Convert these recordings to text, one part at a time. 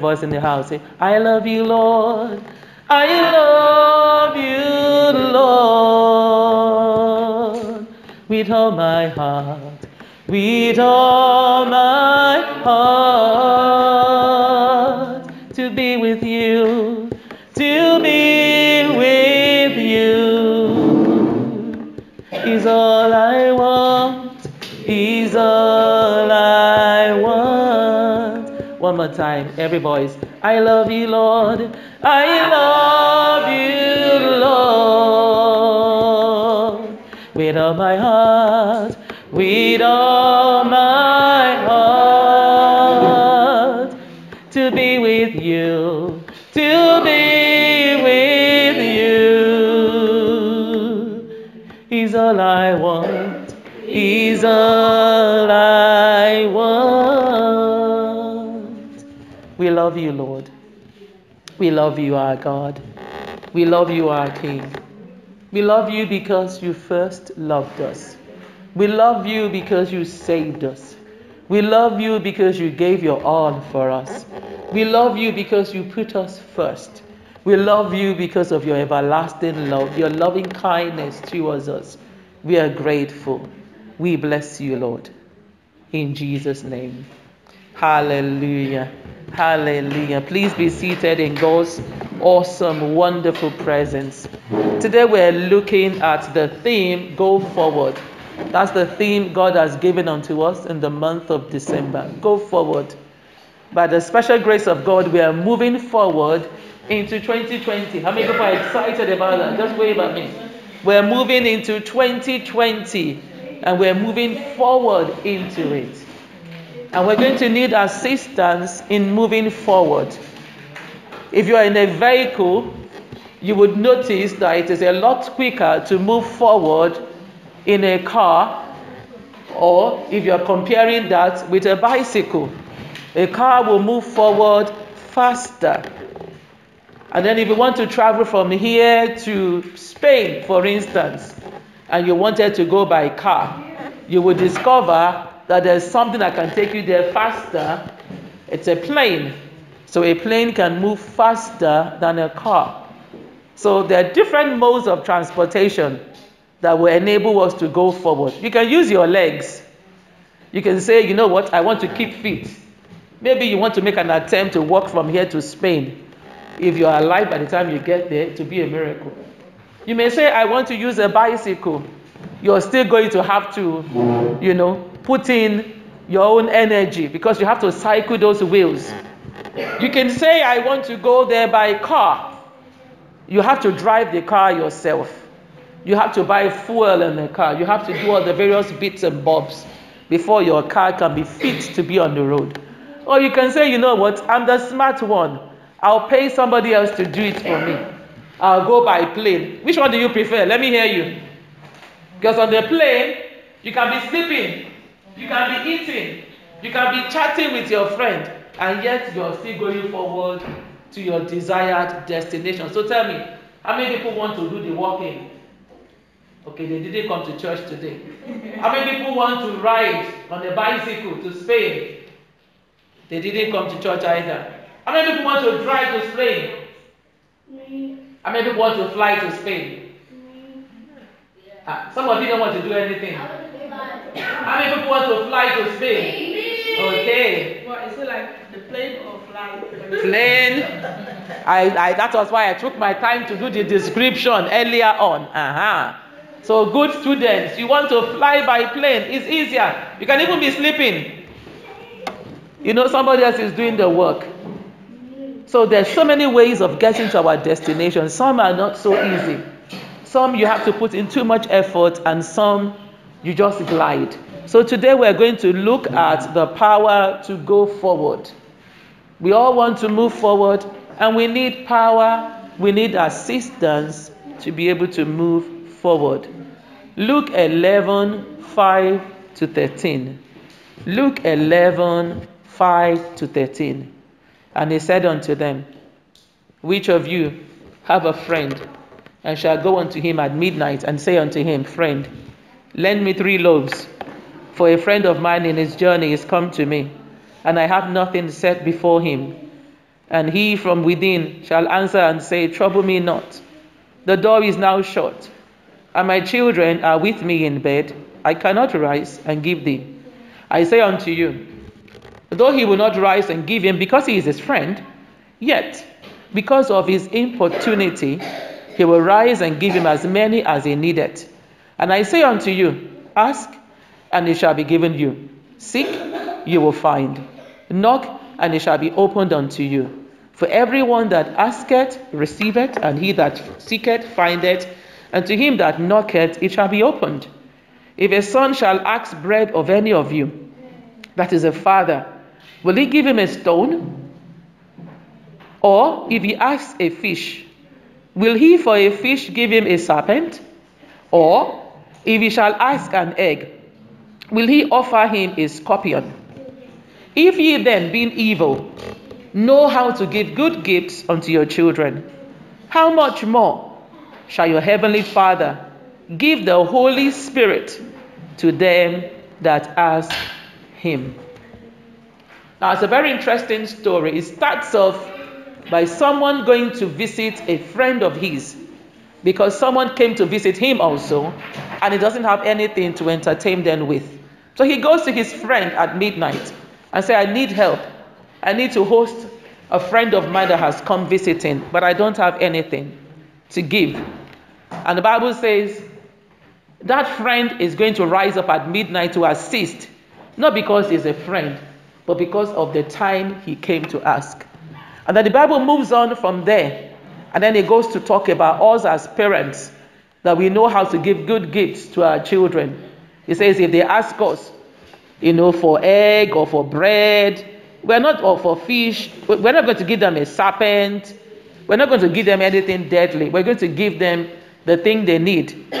voice in the house say, I love you, Lord. I love you, Lord, with all my heart with all my heart to be with you, to be with you is all I want, is all One more time, every voice. I love you, Lord. I love you, Lord, with all my heart with all my heart to be with you, to be with you is all I want, is all love you, Lord. We love you, our God. We love you, our King. We love you because you first loved us. We love you because you saved us. We love you because you gave your all for us. We love you because you put us first. We love you because of your everlasting love, your loving kindness towards us. We are grateful. We bless you, Lord. In Jesus' name. Hallelujah. Hallelujah. Please be seated in God's awesome, wonderful presence. Today we're looking at the theme Go Forward. That's the theme God has given unto us in the month of December. Go forward. By the special grace of God, we are moving forward into 2020. How many people are excited about that? Just wave at me. We're moving into 2020 and we're moving forward into it. And we're going to need assistance in moving forward. If you are in a vehicle, you would notice that it is a lot quicker to move forward in a car, or if you're comparing that with a bicycle, a car will move forward faster. And then, if you want to travel from here to Spain, for instance, and you wanted to go by car, you will discover that there's something that can take you there faster. It's a plane. So, a plane can move faster than a car. So, there are different modes of transportation that will enable us to go forward. You can use your legs. You can say, you know what, I want to keep fit. Maybe you want to make an attempt to walk from here to Spain. If you are alive by the time you get there, to be a miracle. You may say, I want to use a bicycle. You're still going to have to, you know, put in your own energy because you have to cycle those wheels. You can say, I want to go there by car. You have to drive the car yourself. You have to buy fuel in the car. You have to do all the various bits and bobs before your car can be fit to be on the road. Or you can say, you know what, I'm the smart one. I'll pay somebody else to do it for me. I'll go by plane. Which one do you prefer? Let me hear you. Because on the plane, you can be sleeping, you can be eating, you can be chatting with your friend, and yet you're still going forward to your desired destination. So tell me, how many people want to do the walking? Okay, they didn't come to church today. How many people want to ride on a bicycle to Spain? They didn't come to church either. How many people want to drive to Spain? How many people want to fly to Spain? Ah, some of you don't want to do anything. How many people want to fly to Spain? Okay. What is it like the plane or flight? Plane. I, I, that was why I took my time to do the description earlier on. Uh-huh. So, good students, you want to fly by plane, it's easier. You can even be sleeping. You know, somebody else is doing the work. So, there's so many ways of getting to our destination. Some are not so easy. Some you have to put in too much effort, and some you just glide. So, today we're going to look at the power to go forward. We all want to move forward, and we need power, we need assistance to be able to move forward. Luke 11 5 to 13. Luke 11 5 to 13. And he said unto them, Which of you have a friend, and shall go unto him at midnight and say unto him, Friend, lend me three loaves, for a friend of mine in his journey is come to me, and I have nothing set before him. And he from within shall answer and say, Trouble me not. The door is now shut, and my children are with me in bed. I cannot rise and give thee. I say unto you, though he will not rise and give him because he is his friend, yet because of his importunity, he will rise and give him as many as he needed. And I say unto you, ask, and it shall be given you. Seek, you will find. Knock, and it shall be opened unto you. For everyone that asketh, receiveth, and he that seeketh, findeth, and to him that knocketh, it shall be opened. If a son shall ask bread of any of you, that is a father, will he give him a stone? Or if he asks a fish, will he for a fish give him a serpent? Or if he shall ask an egg, will he offer him a scorpion? If ye then, being evil, know how to give good gifts unto your children, how much more shall your heavenly Father give the Holy Spirit to them that ask him? Now, it's a very interesting story. It starts off by someone going to visit a friend of his because someone came to visit him also and he doesn't have anything to entertain them with. So he goes to his friend at midnight and say, I need help. I need to host a friend of mine that has come visiting, but I don't have anything to give. And the Bible says that friend is going to rise up at midnight to assist, not because he's a friend, but because of the time he came to ask. And then the Bible moves on from there, and then it goes to talk about us as parents that we know how to give good gifts to our children. He says if they ask us, you know, for egg or for bread, we're not or for fish, we're not going to give them a serpent, we're not going to give them anything deadly. We're going to give them the thing they need.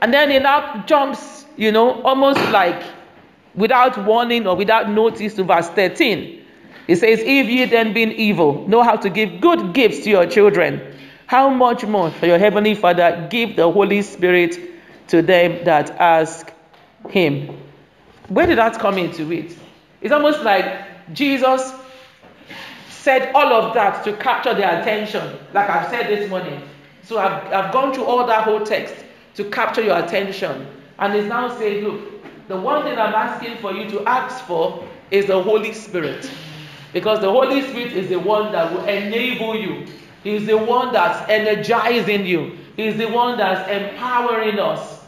And then it now jumps, you know, almost like without warning or without notice to verse 13. It says, If ye then being evil know how to give good gifts to your children, how much more shall your heavenly Father give the Holy Spirit to them that ask him? Where did that come into it? It's almost like Jesus said all of that to capture their attention, like I've said this morning. So I've, I've gone through all that whole text to capture your attention. And he's now saying, look, the one thing I'm asking for you to ask for is the Holy Spirit. Because the Holy Spirit is the one that will enable you. He's the one that's energizing you. He's the one that's empowering us.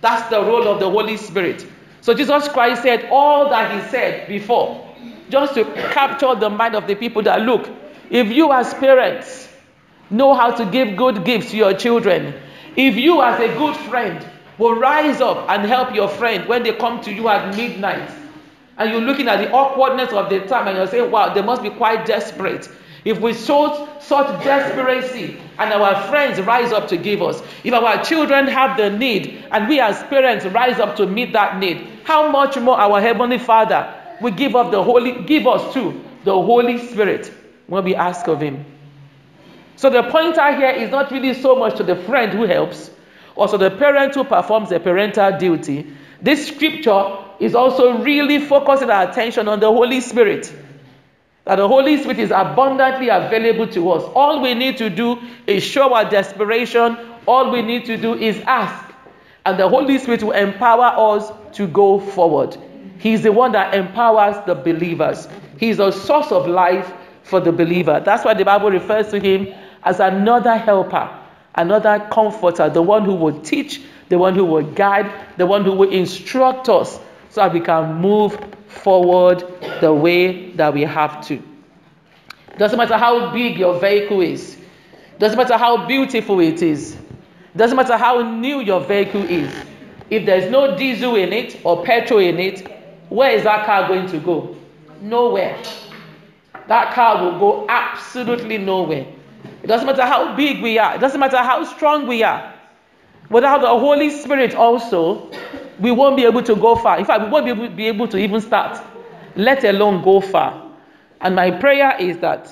That's the role of the Holy Spirit. So Jesus Christ said all that he said before, just to capture the mind of the people that look, if you as parents know how to give good gifts to your children, if you as a good friend will rise up and help your friend when they come to you at midnight, and you're looking at the awkwardness of the time and you're saying, wow, they must be quite desperate. If we show such desperation and our friends rise up to give us, if our children have the need and we as parents rise up to meet that need, how much more our Heavenly Father will give up the Holy, give us too the Holy Spirit when we ask of Him. So the pointer here is not really so much to the friend who helps, or to the parent who performs the parental duty. This scripture is also really focusing our attention on the Holy Spirit. That the Holy Spirit is abundantly available to us. All we need to do is show our desperation. All we need to do is ask. And the Holy Spirit will empower us to go forward. He's the one that empowers the believers. He's a source of life for the believer. That's why the Bible refers to him as another helper, another comforter, the one who will teach, the one who will guide, the one who will instruct us so that we can move forward the way that we have to. Doesn't matter how big your vehicle is, doesn't matter how beautiful it is, doesn't matter how new your vehicle is. If there's no diesel in it or petrol in it, where is that car going to go? Nowhere. That car will go absolutely nowhere. It doesn't matter how big we are, it doesn't matter how strong we are. Without the Holy Spirit, also, we won't be able to go far. In fact, we won't be able, be able to even start, let alone go far. And my prayer is that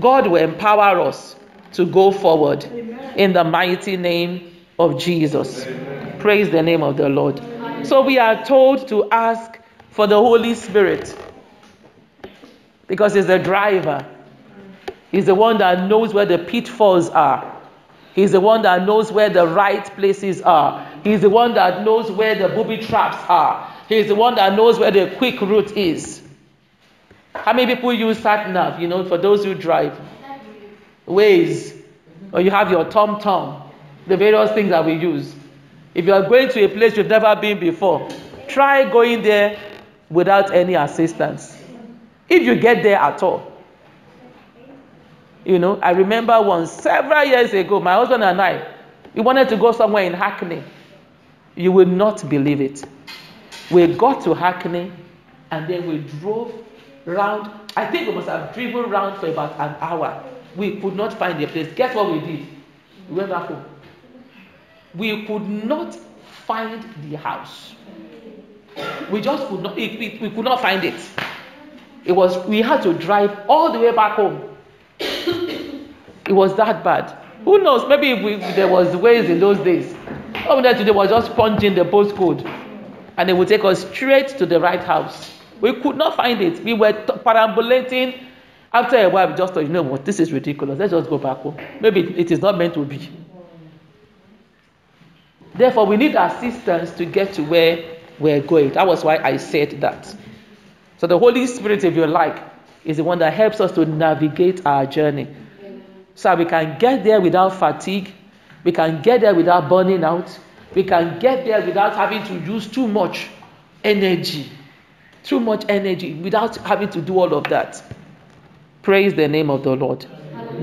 God will empower us to go forward in the mighty name of Jesus. Praise the name of the Lord. So we are told to ask for the Holy Spirit because He's the driver, He's the one that knows where the pitfalls are. He's the one that knows where the right places are. He's the one that knows where the booby traps are. He's the one that knows where the quick route is. How many people use sat nav? You know, for those who drive, Waze, or you have your Tom Tom, the various things that we use. If you are going to a place you've never been before, try going there without any assistance. If you get there at all. You know, I remember once, several years ago, my husband and I, we wanted to go somewhere in Hackney. You will not believe it. We got to Hackney and then we drove round. I think we must have driven round for about an hour. We could not find the place. Guess what we did? We went back home. We could not find the house. We just could not, we, we, we could not find it. It was, we had to drive all the way back home. It was that bad. Who knows? Maybe if, we, if there was Waze in those days. All we had to do was just punching the postcode and it would take us straight to the right house. We could not find it. We were t- perambulating. After a while, we just thought, you know what, this is ridiculous. Let's just go back home. Maybe it is not meant to be. Therefore, we need assistance to get to where we're going. That was why I said that. So, the Holy Spirit, if you like, is the one that helps us to navigate our journey. So we can get there without fatigue, we can get there without burning out, we can get there without having to use too much energy. Too much energy without having to do all of that. Praise the name of the Lord.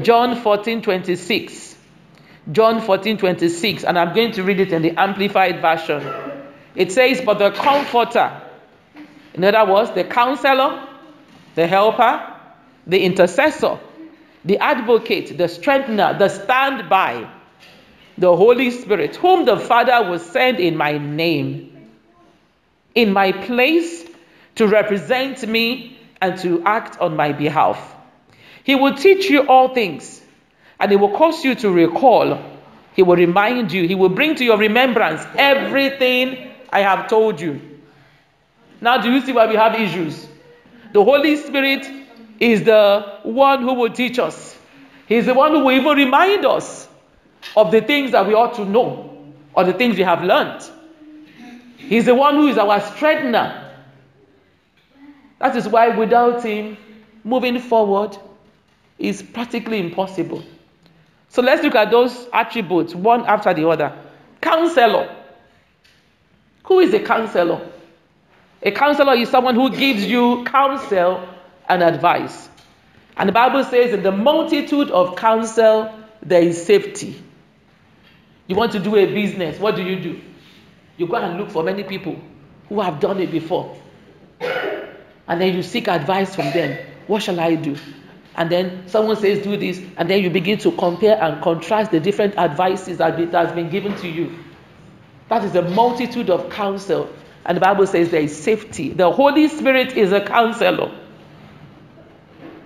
John 14 26. John 14 26, and I'm going to read it in the Amplified Version. It says, But the Comforter, in other words, the counselor, the helper, the intercessor, the advocate, the strengthener, the standby, the Holy Spirit, whom the Father will send in my name, in my place to represent me and to act on my behalf. He will teach you all things and he will cause you to recall. He will remind you, he will bring to your remembrance everything I have told you. Now, do you see why we have issues? The Holy Spirit is the one who will teach us. He's the one who will even remind us of the things that we ought to know or the things we have learned. He's the one who is our strengthener. That is why without him, moving forward is practically impossible. So let's look at those attributes one after the other. Counselor. Who is a counselor? A counselor is someone who gives you counsel and advice. And the Bible says, in the multitude of counsel, there is safety. You want to do a business, what do you do? You go and look for many people who have done it before. And then you seek advice from them. What shall I do? And then someone says, do this. And then you begin to compare and contrast the different advices that has been given to you. That is a multitude of counsel. And the Bible says there is safety. The Holy Spirit is a counselor.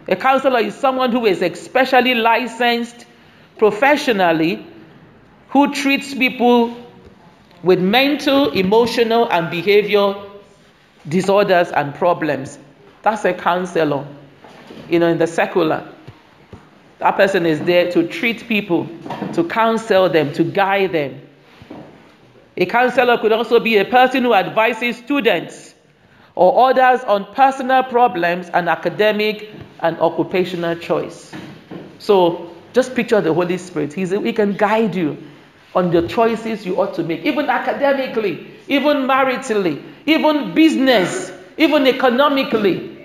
A counselor is someone who is especially licensed professionally, who treats people with mental, emotional, and behavioral disorders and problems. That's a counselor. You know, in the secular, that person is there to treat people, to counsel them, to guide them. A counselor could also be a person who advises students or others on personal problems and academic and occupational choice. So just picture the Holy Spirit. He's, he can guide you on the choices you ought to make, even academically, even maritally, even business, even economically.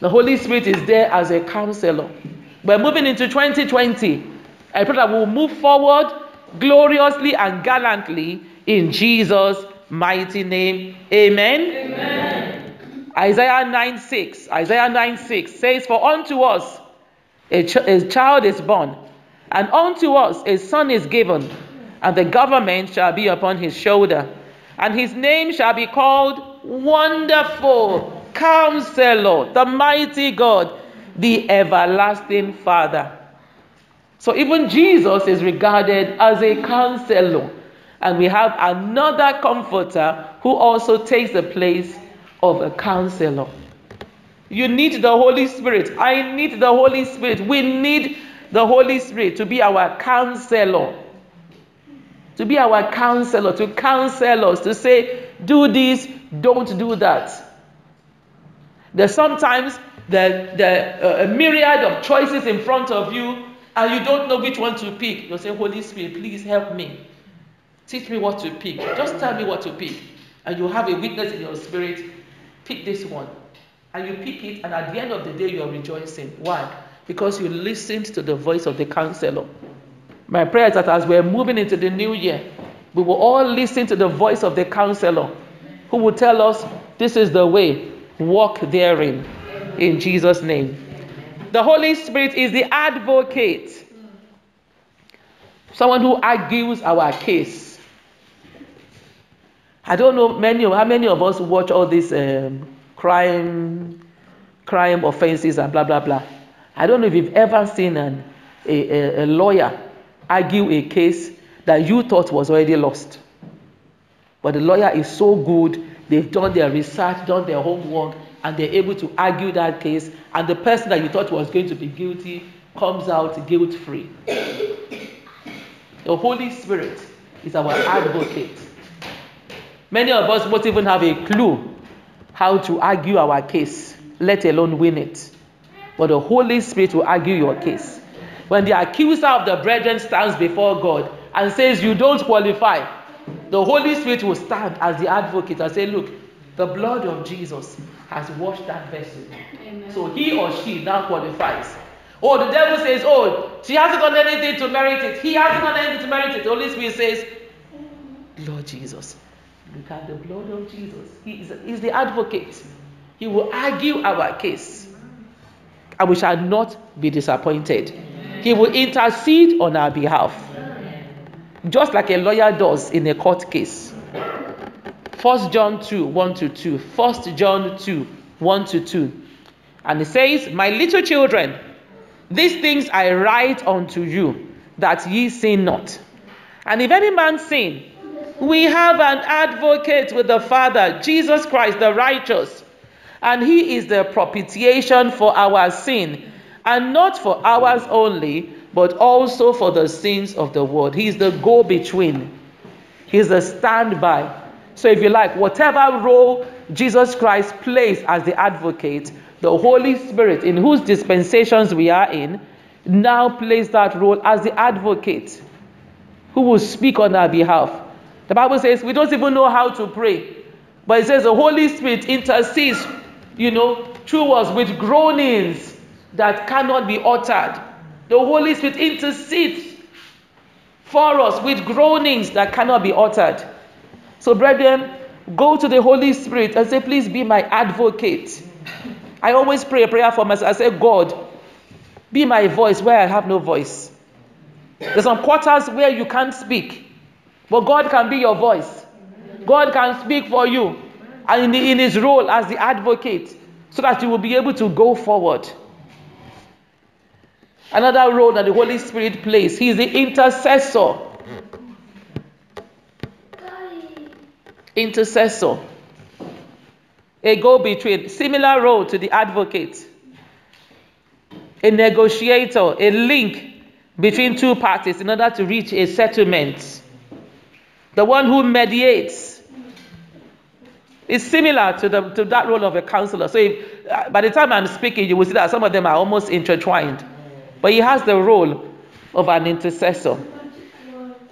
The Holy Spirit is there as a counselor. We're moving into 2020. I pray that we'll move forward gloriously and gallantly in Jesus' mighty name. Amen. Amen. Isaiah 9 6. Isaiah 9 6 says, For unto us a, ch- a child is born, and unto us a son is given, and the government shall be upon his shoulder. And his name shall be called Wonderful, Counselor, the Mighty God, the Everlasting Father. So even Jesus is regarded as a counselor. And we have another comforter who also takes the place of a counselor. You need the Holy Spirit. I need the Holy Spirit. We need the Holy Spirit to be our counselor. To be our counselor, to counsel us, to say, do this, don't do that. There's sometimes the, the, uh, a myriad of choices in front of you, and you don't know which one to pick. You'll say, Holy Spirit, please help me. Teach me what to pick. Just tell me what to pick. And you have a witness in your spirit, pick this one. And you pick it, and at the end of the day, you're rejoicing. Why? Because you listened to the voice of the counselor. My prayer is that as we're moving into the new year, we will all listen to the voice of the counselor who will tell us this is the way, walk therein. In Jesus' name. The Holy Spirit is the advocate, someone who argues our case. I don't know many of, how many of us watch all these um, crime, crime offenses and blah blah blah. I don't know if you've ever seen an, a, a, a lawyer argue a case that you thought was already lost. But the lawyer is so good, they've done their research, done their homework, and they're able to argue that case, and the person that you thought was going to be guilty comes out guilt free. The Holy Spirit is our advocate. Many of us won't even have a clue how to argue our case, let alone win it. But the Holy Spirit will argue your case. When the accuser of the brethren stands before God and says, You don't qualify, the Holy Spirit will stand as the advocate and say, Look, the blood of Jesus has washed that vessel. Amen. So he or she now qualifies. Oh, the devil says, Oh, she hasn't done anything to merit it. He hasn't done anything to merit it. The Holy Spirit says, Lord Jesus, look at the blood of Jesus. He is, is the advocate. He will argue our case. And we shall not be disappointed. He will intercede on our behalf. Just like a lawyer does in a court case. 1 John 2 1 to 2. 1 John 2 1 to 2. And it says, My little children, these things I write unto you, that ye sin not. And if any man sin, we have an advocate with the Father, Jesus Christ the righteous. And he is the propitiation for our sin and not for ours only, but also for the sins of the world. He's the go between, He's the standby. So, if you like, whatever role Jesus Christ plays as the advocate, the Holy Spirit, in whose dispensations we are in, now plays that role as the advocate who will speak on our behalf. The Bible says we don't even know how to pray, but it says the Holy Spirit intercedes, you know, through us with groanings that cannot be uttered. The Holy Spirit intercedes for us with groanings that cannot be uttered. So, brethren, go to the Holy Spirit and say, Please be my advocate. I always pray a prayer for myself. I say, God, be my voice where I have no voice. There's some quarters where you can't speak, but God can be your voice. God can speak for you and in, his role as the advocate so that you will be able to go forward. Another role that the Holy Spirit plays, He is the intercessor. Intercessor. A go between, similar role to the advocate. A negotiator, a link between two parties in order to reach a settlement. The one who mediates is similar to, the, to that role of a counselor. So, if, uh, by the time I'm speaking, you will see that some of them are almost intertwined. But he has the role of an intercessor.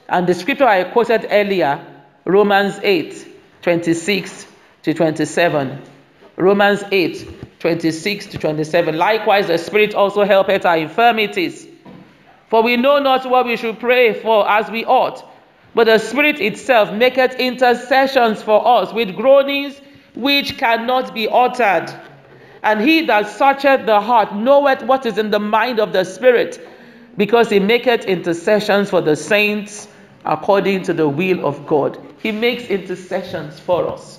And the scripture I quoted earlier, Romans 8 26 to 27. Romans 8 26 to 27. Likewise, the Spirit also helpeth our infirmities. For we know not what we should pray for as we ought, but the Spirit itself maketh intercessions for us with groanings which cannot be uttered. And he that searcheth the heart knoweth what is in the mind of the Spirit, because he maketh intercessions for the saints according to the will of God. He makes intercessions for us.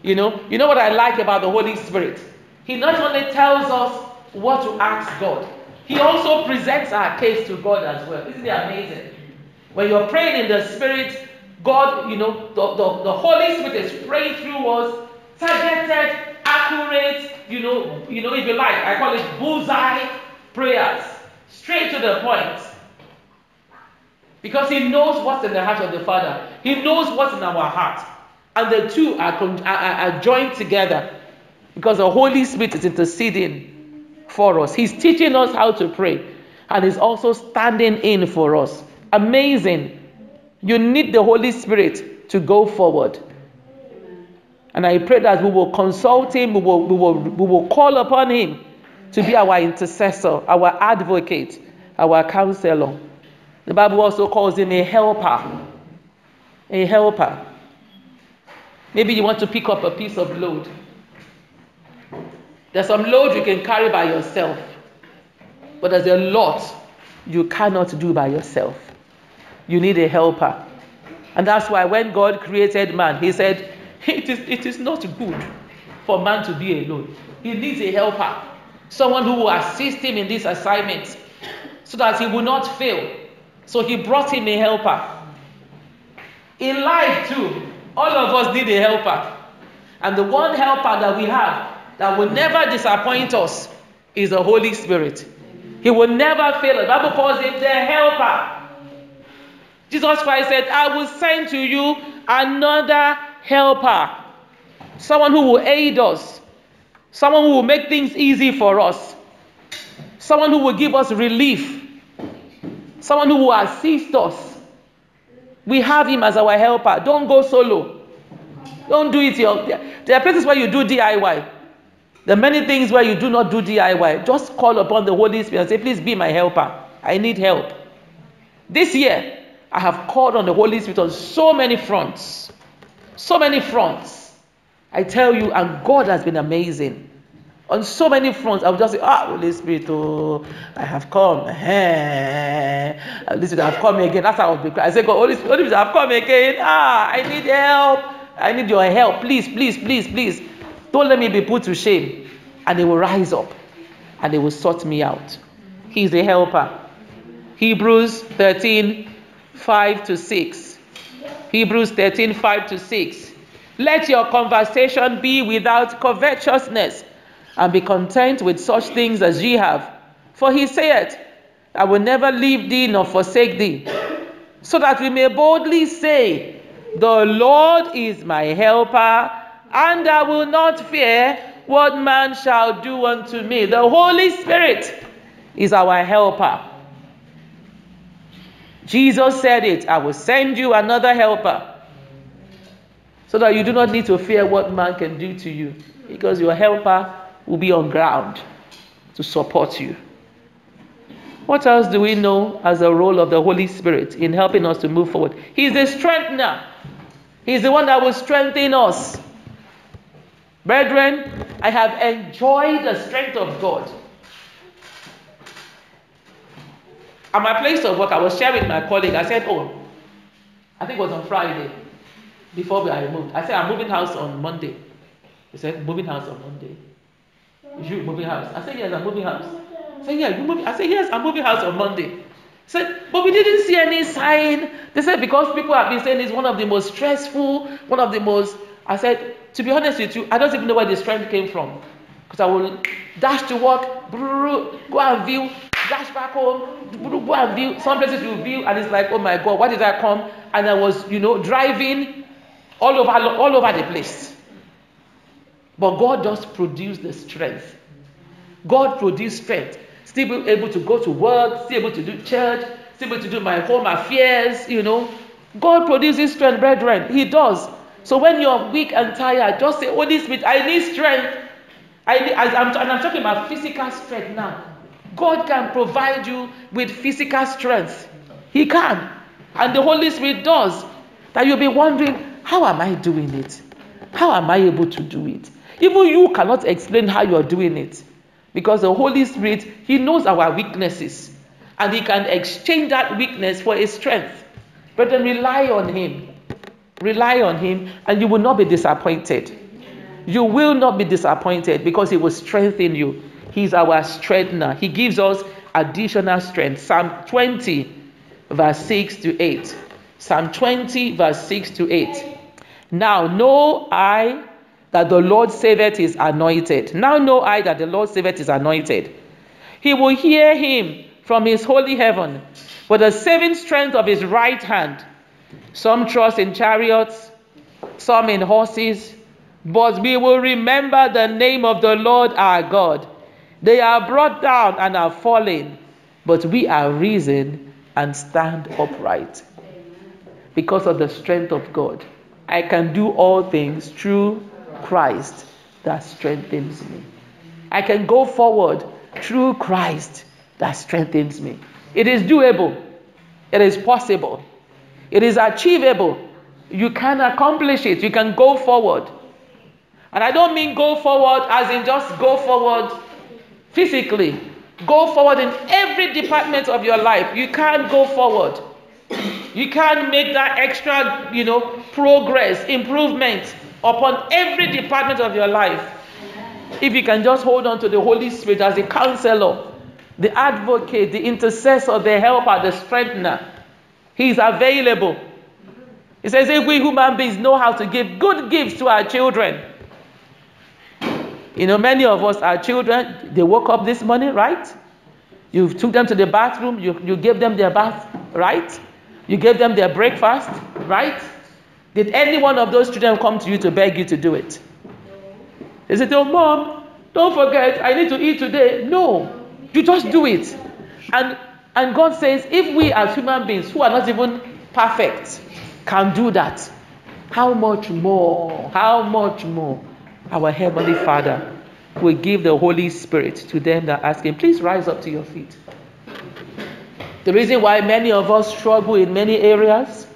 You know, you know what I like about the Holy Spirit? He not only tells us what to ask God, he also presents our case to God as well. Isn't it amazing? When you're praying in the Spirit, God, you know, the, the, the Holy Spirit is praying through us, targeted, accurate, you know, you know, if you like, I call it bullseye prayers. Straight to the point. Because he knows what's in the heart of the Father. He knows what's in our heart. And the two are, are, are joined together. Because the Holy Spirit is interceding for us. He's teaching us how to pray. And he's also standing in for us. Amazing. You need the Holy Spirit to go forward. And I pray that we will consult him, we will, we will, we will call upon him to be our intercessor, our advocate, our counselor. The Bible also calls him a helper. A helper. Maybe you want to pick up a piece of load. There's some load you can carry by yourself, but there's a lot you cannot do by yourself. You need a helper. And that's why when God created man, he said, it is, it is not good for man to be alone. He needs a helper, someone who will assist him in this assignment so that he will not fail. So he brought him a helper. In life, too, all of us need a helper. And the one helper that we have that will never disappoint us is the Holy Spirit. He will never fail us. The Bible calls him the helper. Jesus Christ said, I will send to you another helper. Someone who will aid us. Someone who will make things easy for us. Someone who will give us relief. Someone who will assist us. We have him as our helper. Don't go solo. Don't do it. There are places where you do DIY. There are many things where you do not do DIY. Just call upon the Holy Spirit and say, please be my helper. I need help. This year, I have called on the Holy Spirit on so many fronts. So many fronts. I tell you, and God has been amazing. On so many fronts, I would just say, Ah, Holy Spirit, oh, I have come. Holy Spirit, I have come again. That's how I would be I say, God, Holy Spirit, Holy Spirit, I have come again. Ah, I need help. I need your help. Please, please, please, please. Don't let me be put to shame. And they will rise up and they will sort me out. He's a helper. Hebrews 13, 5 to 6. Hebrews 13, 5 to 6. Let your conversation be without covetousness, and be content with such things as ye have. For he saith, I will never leave thee nor forsake thee, so that we may boldly say, The Lord is my helper, and I will not fear what man shall do unto me. The Holy Spirit is our helper. Jesus said it, I will send you another helper so that you do not need to fear what man can do to you because your helper will be on ground to support you. What else do we know as a role of the Holy Spirit in helping us to move forward? He's the strengthener. He's the one that will strengthen us. Brethren, I have enjoyed the strength of God. At my place of work, I was sharing with my colleague. I said, Oh, I think it was on Friday before I moved. I said, I'm moving house on Monday. He said, Moving house on Monday. You moving house? I said, Yes, I'm moving house. I said, Yeah, you moving? I said, Yes, I'm moving house on Monday. He said, But we didn't see any sign. They said, Because people have been saying it's one of the most stressful, one of the most. I said, To be honest with you, I don't even know where the strength came from. Because I will dash to work, go and view, dash back home, and view. Some places you view, and it's like, oh my God, why did I come? And I was, you know, driving all over, all over the place. But God just produced the strength. God produced strength. Still able to go to work, still able to do church, still able to do my home affairs, you know. God produces strength, brethren. He does. So when you're weak and tired, just say, Holy Spirit, I need strength. I need, I, I'm, and I'm talking about physical strength now. God can provide you with physical strength. He can. And the Holy Spirit does. That you'll be wondering, how am I doing it? How am I able to do it? Even you cannot explain how you're doing it. Because the Holy Spirit, He knows our weaknesses. And He can exchange that weakness for a strength. But then rely on Him. Rely on Him, and you will not be disappointed. You will not be disappointed because He will strengthen you. He's our strengthener. He gives us additional strength. Psalm 20, verse 6 to 8. Psalm 20, verse 6 to 8. Now know I that the Lord saveth his anointed. Now know I that the Lord saveth his anointed. He will hear him from his holy heaven with the saving strength of his right hand. Some trust in chariots, some in horses, but we will remember the name of the Lord our God. They are brought down and are fallen, but we are risen and stand upright because of the strength of God. I can do all things through Christ that strengthens me. I can go forward through Christ that strengthens me. It is doable, it is possible, it is achievable. You can accomplish it, you can go forward. And I don't mean go forward as in just go forward physically. Go forward in every department of your life. You can't go forward. You can't make that extra, you know, progress, improvement upon every department of your life. If you can just hold on to the Holy Spirit as the counselor, the advocate, the intercessor, the helper, the strengthener, He's available. He says, if we human beings know how to give good gifts to our children, you know, many of us, our children, they woke up this morning, right? You took them to the bathroom, you, you gave them their bath, right? You gave them their breakfast, right? Did any one of those children come to you to beg you to do it? They said, Oh, mom, don't forget, I need to eat today. No, you just do it. And, and God says, if we as human beings who are not even perfect can do that, how much more, how much more our Heavenly Father will give the Holy Spirit to them that ask Him, please rise up to your feet. The reason why many of us struggle in many areas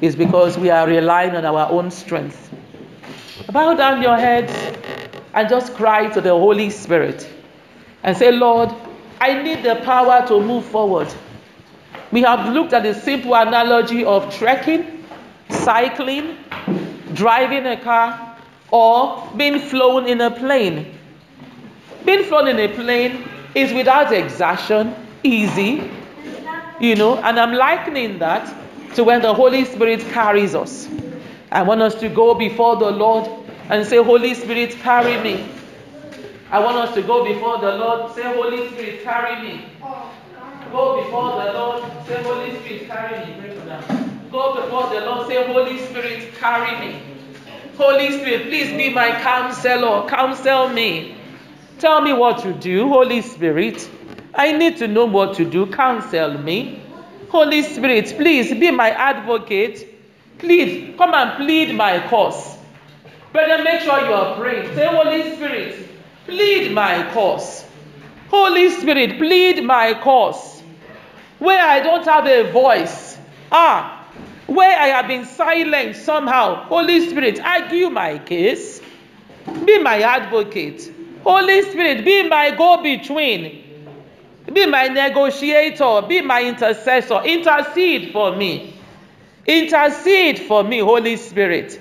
is because we are relying on our own strength. Bow down your heads and just cry to the Holy Spirit and say, Lord, I need the power to move forward. We have looked at the simple analogy of trekking, cycling, driving a car, or being flown in a plane. Being flown in a plane is without exertion, easy, you know, and I'm likening that to when the Holy Spirit carries us. I want us to go before the Lord and say, Holy Spirit, carry me. I want us to go before the Lord, say, Holy Spirit, carry me. Go before the Lord, say, Holy Spirit, carry me. Go before the Lord, say, Holy Spirit, carry me. Holy Spirit, please be my counselor. Counsel me. Tell me what to do, Holy Spirit. I need to know what to do. Counsel me. Holy Spirit, please be my advocate. Please come and plead my cause. Brother, make sure you are praying. Say, Holy Spirit, plead my cause. Holy Spirit, plead my cause. Where I don't have a voice. Ah, where I have been silent somehow. Holy Spirit, argue my case. Be my advocate. Holy Spirit, be my go between. Be my negotiator. Be my intercessor. Intercede for me. Intercede for me, Holy Spirit.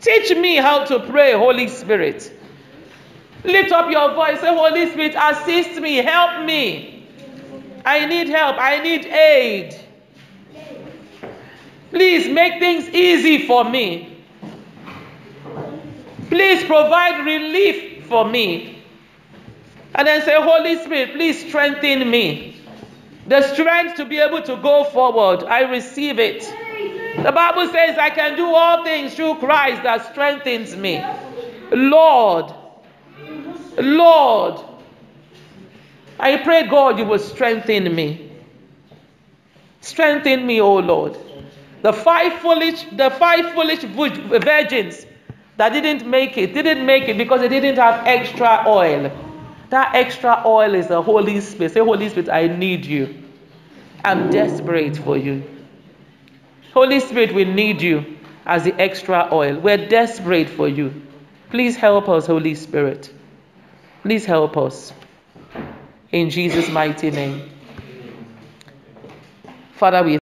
Teach me how to pray, Holy Spirit. Lift up your voice. Say, Holy Spirit, assist me. Help me. I need help. I need aid. Please make things easy for me. Please provide relief for me. And then say, Holy Spirit, please strengthen me. The strength to be able to go forward, I receive it. The Bible says, I can do all things through Christ that strengthens me. Lord, Lord, I pray, God, you will strengthen me. Strengthen me, O Lord. The five foolish, the five foolish virgins that didn't make it, didn't make it because they didn't have extra oil. That extra oil is the Holy Spirit. Say, Holy Spirit, I need you. I'm desperate for you. Holy Spirit, we need you as the extra oil. We're desperate for you. Please help us, Holy Spirit. Please help us. In Jesus' mighty name. Father, we